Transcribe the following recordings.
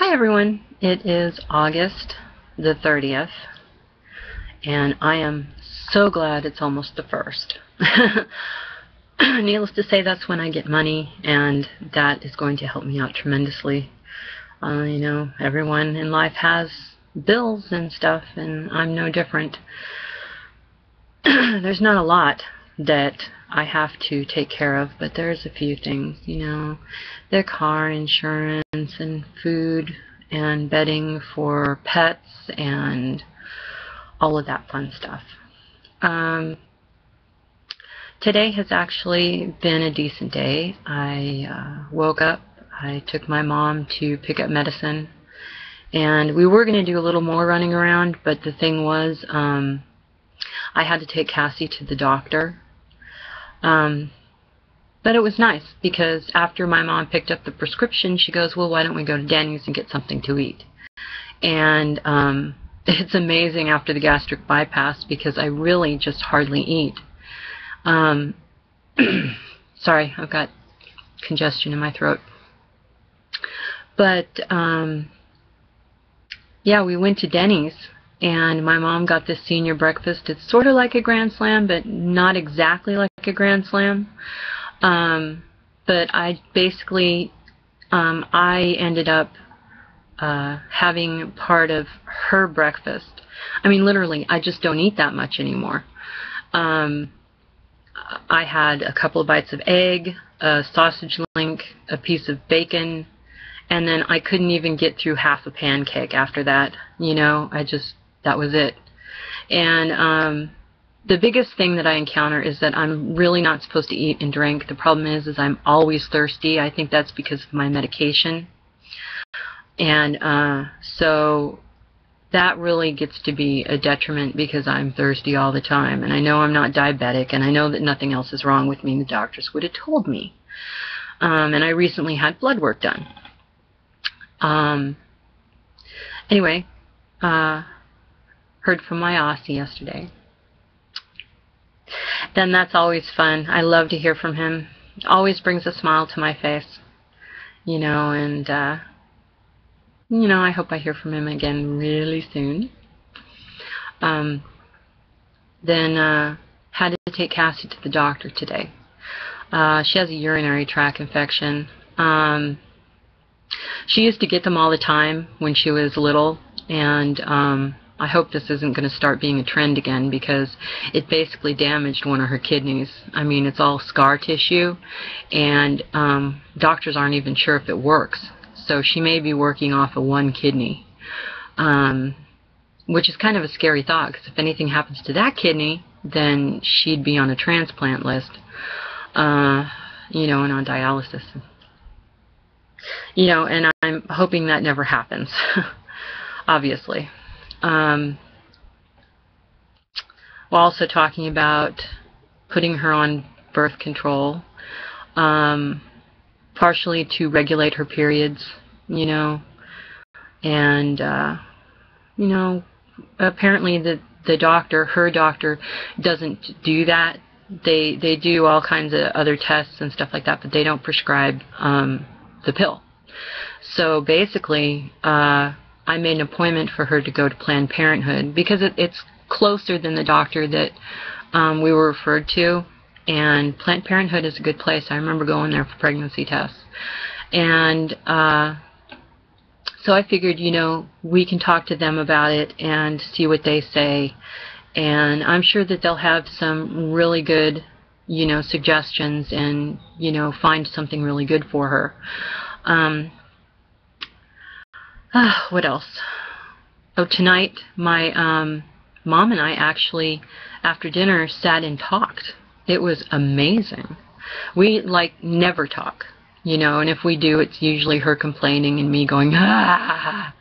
Hi everyone, it is August the 30th, and I am so glad it's almost the 1st. Needless to say, that's when I get money, and that is going to help me out tremendously. Uh, you know, everyone in life has bills and stuff, and I'm no different. There's not a lot that I have to take care of, but there's a few things, you know, the car insurance and food and bedding for pets and all of that fun stuff. Um, today has actually been a decent day. I uh, woke up, I took my mom to pick up medicine, and we were going to do a little more running around, but the thing was, um, I had to take Cassie to the doctor um, but it was nice because after my mom picked up the prescription, she goes, well, why don't we go to Denny's and get something to eat? And um, it's amazing after the gastric bypass because I really just hardly eat. Um, sorry, I've got congestion in my throat. But um, yeah, we went to Denny's and my mom got this senior breakfast. It's sort of like a Grand Slam, but not exactly like a Grand Slam. Um, but I basically, um, I ended up uh, having part of her breakfast. I mean, literally, I just don't eat that much anymore. Um, I had a couple of bites of egg, a sausage link, a piece of bacon, and then I couldn't even get through half a pancake after that. You know, I just that was it. And um, the biggest thing that I encounter is that I'm really not supposed to eat and drink. The problem is, is I'm always thirsty. I think that's because of my medication. And uh, so that really gets to be a detriment because I'm thirsty all the time. And I know I'm not diabetic, and I know that nothing else is wrong with me. The doctors would have told me. Um, and I recently had blood work done. Um, anyway, uh, Heard from my Aussie yesterday. Then that's always fun. I love to hear from him. Always brings a smile to my face. You know, and, uh, you know, I hope I hear from him again really soon. Um, then, uh, had to take Cassie to the doctor today. Uh, she has a urinary tract infection. Um, she used to get them all the time when she was little, and um, I hope this isn't going to start being a trend again because it basically damaged one of her kidneys. I mean, it's all scar tissue, and um, doctors aren't even sure if it works. So she may be working off of one kidney, um, which is kind of a scary thought because if anything happens to that kidney, then she'd be on a transplant list, uh, you know, and on dialysis. You know, and I'm hoping that never happens, obviously. Um, we're also talking about putting her on birth control, um, partially to regulate her periods, you know, and, uh, you know, apparently the, the doctor, her doctor, doesn't do that. They, they do all kinds of other tests and stuff like that, but they don't prescribe um, the pill. So basically, uh, I made an appointment for her to go to Planned Parenthood because it, it's closer than the doctor that um, we were referred to. And Planned Parenthood is a good place. I remember going there for pregnancy tests. And uh, so I figured, you know, we can talk to them about it and see what they say. And I'm sure that they'll have some really good, you know, suggestions and, you know, find something really good for her. Um, uh, what else? Oh, tonight my um, mom and I actually, after dinner, sat and talked. It was amazing. We like never talk, you know, and if we do, it's usually her complaining and me going ah.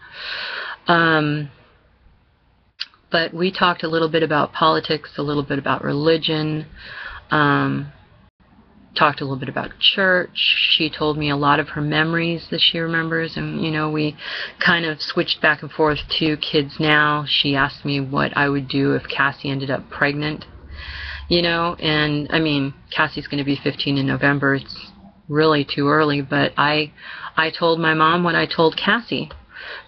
Um, but we talked a little bit about politics, a little bit about religion. Um, talked a little bit about church. She told me a lot of her memories that she remembers, and you know, we kind of switched back and forth to kids now. She asked me what I would do if Cassie ended up pregnant, you know, and I mean, Cassie's going to be 15 in November. It's really too early, but I, I told my mom what I told Cassie.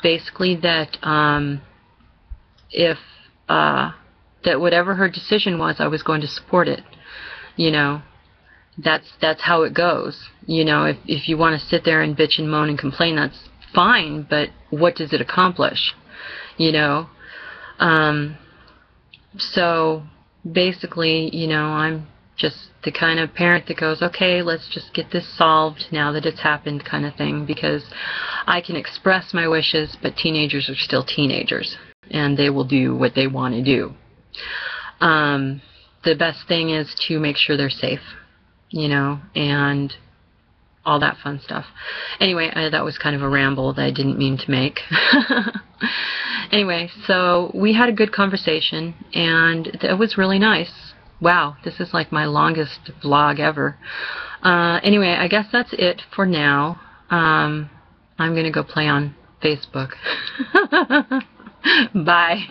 basically that um, if uh, that whatever her decision was, I was going to support it. You know, that's that's how it goes. You know, if if you want to sit there and bitch and moan and complain, that's fine. But what does it accomplish? You know, um, so basically, you know, I'm just the kind of parent that goes, okay, let's just get this solved now that it's happened, kind of thing, because I can express my wishes, but teenagers are still teenagers, and they will do what they want to do. Um, the best thing is to make sure they're safe, you know, and all that fun stuff. Anyway, I, that was kind of a ramble that I didn't mean to make. anyway, so we had a good conversation, and it was really nice. Wow, this is like my longest vlog ever. Uh, anyway, I guess that's it for now. Um, I'm going to go play on Facebook. Bye.